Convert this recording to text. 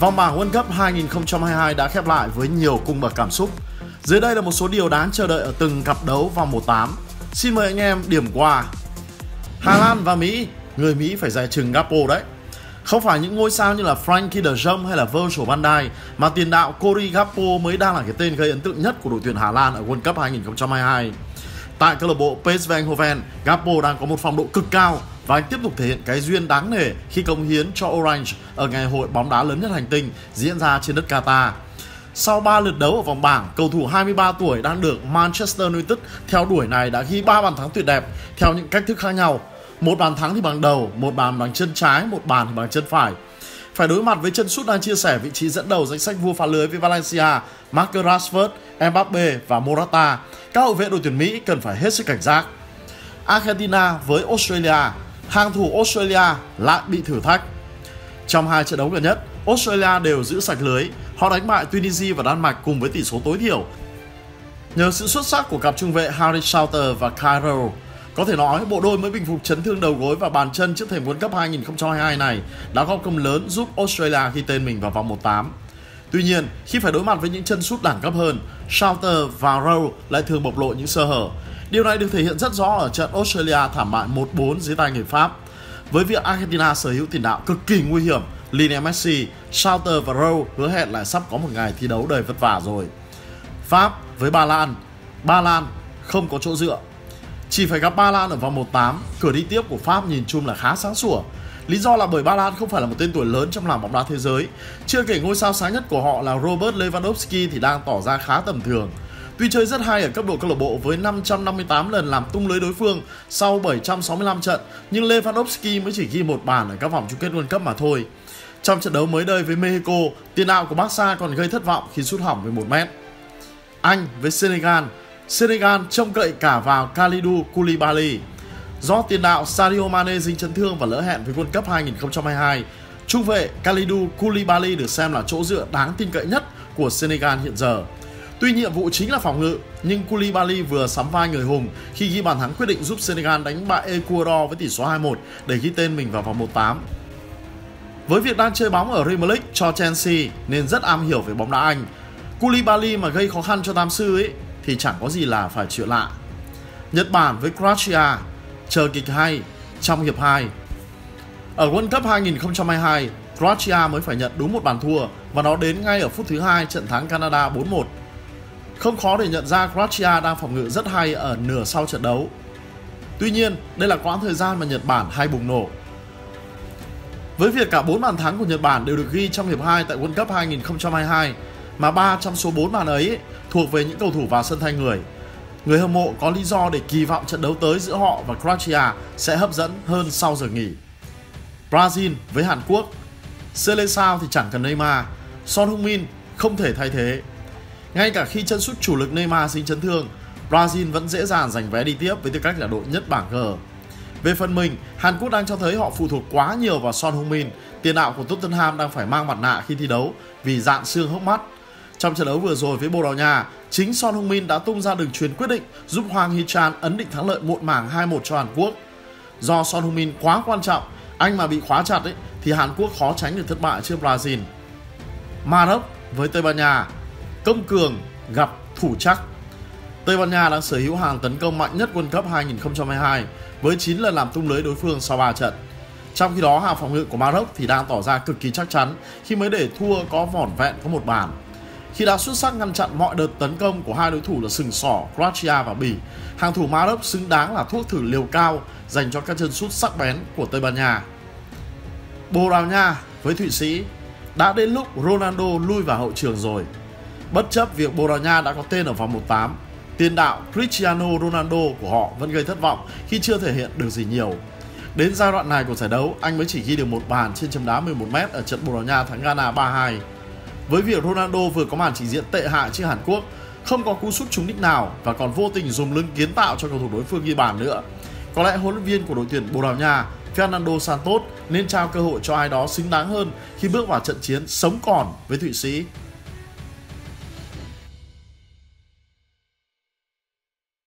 Vòng bảng World Cup 2022 đã khép lại với nhiều cung bậc cảm xúc. Dưới đây là một số điều đáng chờ đợi ở từng cặp đấu vòng 1-8. Xin mời anh em điểm qua. Hà Lan và Mỹ, người Mỹ phải giải trừng Gapo đấy. Không phải những ngôi sao như là Frankie de Jong hay là Virgil van Dijk mà tiền đạo Cory Gakpo mới đang là cái tên gây ấn tượng nhất của đội tuyển Hà Lan ở World Cup 2022. Tại câu lạc bộ PSV Eindhoven, Gakpo đang có một phong độ cực cao và anh tiếp tục thể hiện cái duyên đáng nể khi công hiến cho Orange ở ngày hội bóng đá lớn nhất hành tinh diễn ra trên đất Qatar. Sau 3 lượt đấu ở vòng bảng, cầu thủ 23 tuổi đang được Manchester United theo đuổi này đã ghi 3 bàn thắng tuyệt đẹp theo những cách thức khác nhau. Một bàn thắng thì bằng đầu, một bàn bằng chân trái, một bàn thì bằng chân phải. Phải đối mặt với chân sút đang chia sẻ vị trí dẫn đầu danh sách vua phá lưới với Valencia, Marcus Rashford, Mbappe và Morata. Các hậu vệ đội tuyển Mỹ cần phải hết sức cảnh giác. Argentina với Australia, hàng thủ Australia lại bị thử thách. Trong hai trận đấu gần nhất, Australia đều giữ sạch lưới. Họ đánh bại Tunisia và Đan Mạch cùng với tỷ số tối thiểu. Nhờ sự xuất sắc của cặp trung vệ Harry Sauter và Cairo, có thể nói bộ đôi mới bình phục chấn thương đầu gối và bàn chân trước thềm World Cup 2022 này đã góp công lớn giúp Australia ghi tên mình vào vòng 1-8. Tuy nhiên, khi phải đối mặt với những chân sút đẳng cấp hơn, Shouter và Rowe lại thường bộc lộ những sơ hở. Điều này được thể hiện rất rõ ở trận Australia thảm bại 1-4 dưới tay người Pháp. Với việc Argentina sở hữu tiền đạo cực kỳ nguy hiểm, Lionel Messi, Sauter và Rowe hứa hẹn lại sắp có một ngày thi đấu đầy vất vả rồi. Pháp với Ba Lan, Ba Lan không có chỗ dựa. Chỉ phải gặp Ba Lan ở vòng 1-8, cửa đi tiếp của Pháp nhìn chung là khá sáng sủa. Lý do là bởi Ba Lan không phải là một tên tuổi lớn trong làng bóng đá thế giới. Chưa kể ngôi sao sáng nhất của họ là Robert Lewandowski thì đang tỏ ra khá tầm thường. Tuy chơi rất hay ở cấp độ câu lạc bộ với 558 lần làm tung lưới đối phương sau 765 trận, nhưng Lewandowski mới chỉ ghi một bàn ở các vòng chung kết World Cup mà thôi. Trong trận đấu mới đây với Mexico, tiền đạo của Barca còn gây thất vọng khi sút hỏng với 1 mét. Anh với Senegal, Senegal trông cậy cả vào Kalidou Koulibaly. Do tiền đạo Sadio Mane dính chấn thương và lỡ hẹn với World Cup 2022, trung vệ Kalidou Koulibaly được xem là chỗ dựa đáng tin cậy nhất của Senegal hiện giờ. Tuy nhiệm vụ chính là phòng ngự, nhưng Koulibaly vừa sắm vai người hùng khi ghi bàn thắng quyết định giúp Senegal đánh bại Ecuador với tỷ số 2-1 để ghi tên mình vào vòng 1-8. Với việc đang chơi bóng ở Premier League cho Chelsea nên rất am hiểu về bóng đá Anh, Koulibaly mà gây khó khăn cho Tam Sư ấy thì chẳng có gì là phải chuyện lạ. Nhật Bản với Croatia chờ kịch hay trong hiệp 2. Ở World Cup 2022, Croatia mới phải nhận đúng một bàn thua và nó đến ngay ở phút thứ hai trận thắng Canada 4-1. Không khó để nhận ra Croatia đang phòng ngự rất hay ở nửa sau trận đấu. Tuy nhiên, đây là quãng thời gian mà Nhật Bản hay bùng nổ. Với việc cả 4 bàn thắng của Nhật Bản đều được ghi trong hiệp 2 tại World Cup 2022, mà 3 trong số 4 bàn ấy thuộc về những cầu thủ vào sân thay người. Người hâm mộ có lý do để kỳ vọng trận đấu tới giữa họ và Croatia sẽ hấp dẫn hơn sau giờ nghỉ. Brazil với Hàn Quốc Seleção thì chẳng cần Neymar, Son Heung-min không thể thay thế. Ngay cả khi chân sút chủ lực Neymar sinh chấn thương, Brazil vẫn dễ dàng giành vé đi tiếp với tư cách là đội nhất bảng G. Về phần mình, Hàn Quốc đang cho thấy họ phụ thuộc quá nhiều vào Son Heung-min, tiền đạo của Tottenham đang phải mang mặt nạ khi thi đấu vì dạn xương hốc mắt. Trong trận đấu vừa rồi với Bồ Đào Nha, chính Son Heung-min đã tung ra đường truyền quyết định giúp Hoàng Hee-chan ấn định thắng lợi muộn màng 2-1 cho Hàn Quốc. Do Son Heung-min quá quan trọng, anh mà bị khóa chặt ấy, thì Hàn Quốc khó tránh được thất bại trước Brazil. Maroc với Tây Ban Nha, công cường gặp thủ chắc. Tây Ban Nha đang sở hữu hàng tấn công mạnh nhất World Cup 2022 với 9 lần làm tung lưới đối phương sau 3 trận. Trong khi đó, hàng phòng ngự của Maroc thì đang tỏ ra cực kỳ chắc chắn khi mới để thua có vỏn vẹn có một bàn. Khi đã xuất sắc ngăn chặn mọi đợt tấn công của hai đối thủ là sừng sỏ Croatia và Bỉ, hàng thủ Maroc xứng đáng là thuốc thử liều cao dành cho các chân sút sắc bén của Tây Ban Nha. Bồ Đào Nha với Thụy Sĩ đã đến lúc Ronaldo lui vào hậu trường rồi. Bất chấp việc Bồ Đào Nha đã có tên ở vòng 1-8, tiền đạo Cristiano Ronaldo của họ vẫn gây thất vọng khi chưa thể hiện được gì nhiều. Đến giai đoạn này của giải đấu, anh mới chỉ ghi được một bàn trên chấm đá 11m ở trận Bồ Đào Nha thắng Ghana 3-2. Với việc Ronaldo vừa có màn trình diễn tệ hại trước Hàn Quốc, không có cú sút trúng đích nào và còn vô tình dùng lưng kiến tạo cho cầu thủ đối phương ghi bàn nữa. Có lẽ huấn luyện viên của đội tuyển Bồ Đào Nha Fernando Santos nên trao cơ hội cho ai đó xứng đáng hơn khi bước vào trận chiến sống còn với Thụy Sĩ.